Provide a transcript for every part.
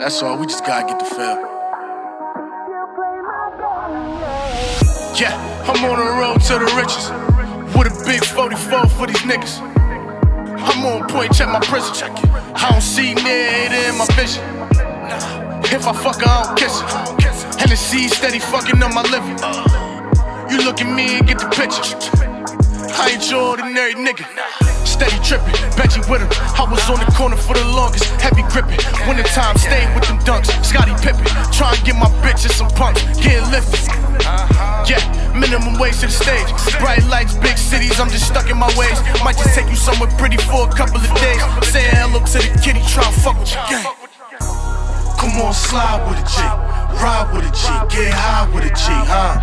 That's all, we just gotta get the feel. Yeah, I'm on the road to the riches. With a big 44 for these niggas. I'm on point, check my prison. Check it. I don't see near in my vision. If I fuck her, I don't kiss her. Seed steady fucking up my living. You look at me and get the picture. I ain't your ordinary nigga. Steady tripping, Benji with him. I was on the corner for the longest, heavy gripping. Dunks. Scottie Pippen, try and get my bitches some punks, getting lifted. Uh-huh. Yeah, minimum wage to the stage. Bright lights, big cities, I'm just stuck in my ways. Might just take you somewhere pretty for a couple of days. Say hello to the kitty, try and fuck with your gang. Come on, slide with a G, ride with a G, get high with a G, huh?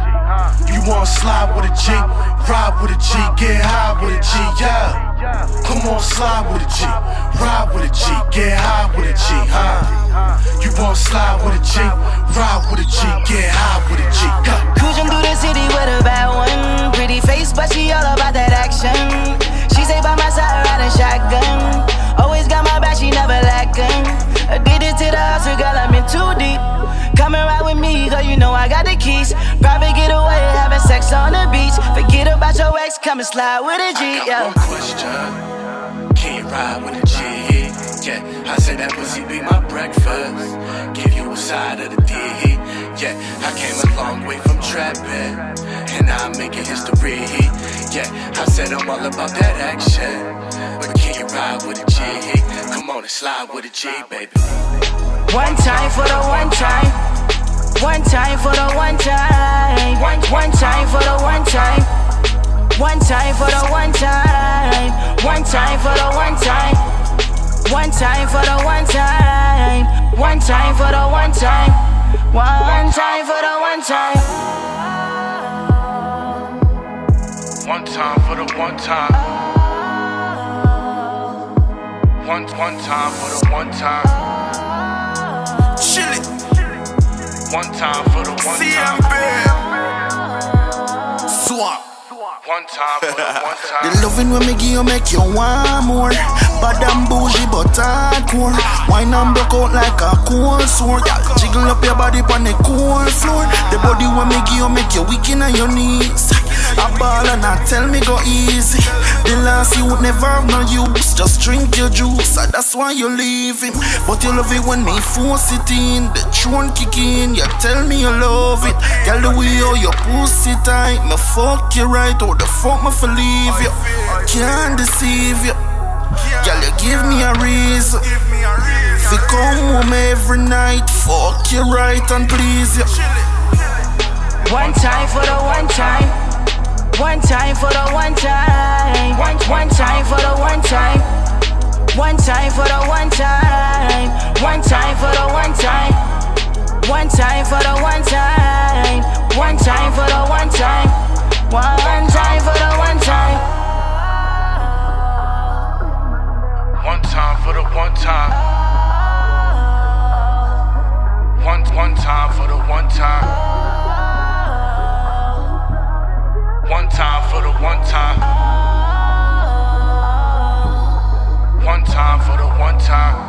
You wanna slide with a G, ride with a G, get high Come on, slide with a G, ride with a G, get high with a G, huh? You wanna slide with a G, ride with a G, get high with a G, go. Cruising through the city with a bad one. Pretty face, but she all about that action. She say by my side, riding shotgun. Always got my back, she never lacking. Addicted to the hustle, girl, I'm in too deep. Coming ride with me, girl, you know I got the keys. Private getaway, having sex on the beach. Forget about your ex, come and slide with a G, I got yeah. one question. Ride with a G? Yeah, I said that pussy be my breakfast. Give you a side of the D. Yeah, I came a long way from trapping, and I'm making history. Yeah, I said I'm all about that action. But can you ride with a G? Come on and slide with a G, baby. One time for the one time. One time for the one time. One, one time for the one time. One time for the one time. One time for the one time. One time for the one time. One time for the one time. One time for the one time. One time for the one time. One one time for the one time. Chill it, One time One time for the The loving when me give you make you want more. Bad and bougie but hardcore. Wine and broke out like a cold sword. Jiggle up your body on the cold floor. The body when me give you make you weak in on your knees. A ball and I tell me go easy. The last you would never have no use. Just drink your juice, and that's why you leave him. But you love it when me force it in. The throne kick in, you tell me you love it. Tell the way how your pussy tight. Me fuck you right, or the fuck me for leave you. Can't deceive you. Girl, you give me a reason. If you come home every night, fuck you right and please you. One time for the one time. Time for the one time. One, one time for the one time. One time for the. One time time.